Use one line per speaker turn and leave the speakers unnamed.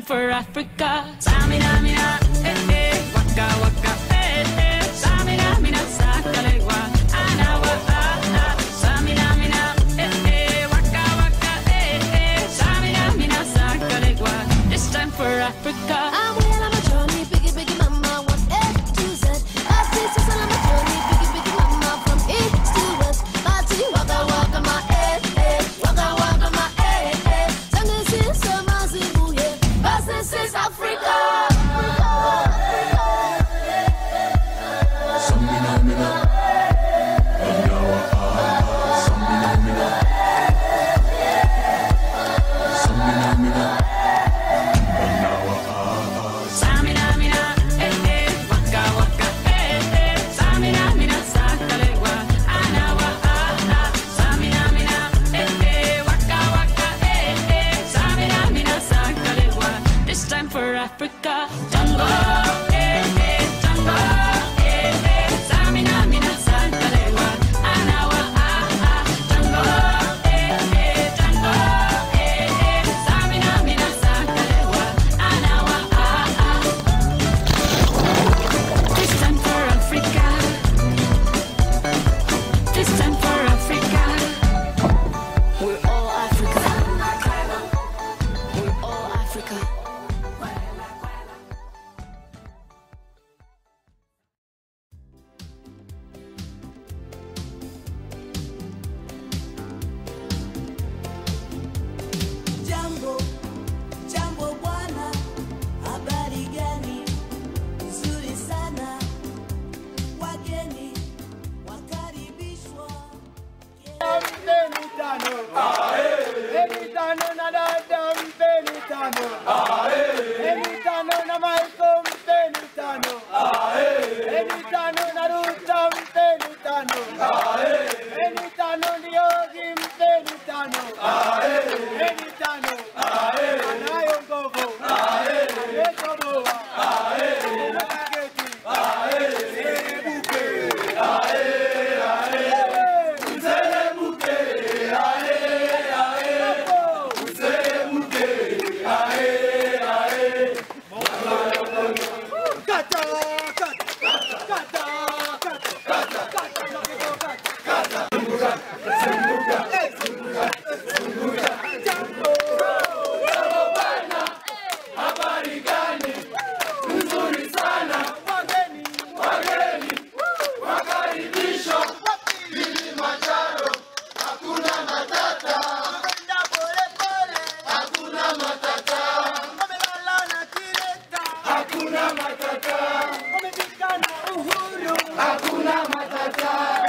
time for Africa.
Samina, mina,
eh, eh, waka, waka, eh, eh. Samina, mina, anawa, ah, ah. Samina, mina, eh, eh, waka, waka, eh, eh. Samina, mina. It's time for Africa.
tano. Emi tano na dadam, emi Hakuna Matata. Umefika na uhuru. Hakuna Matata.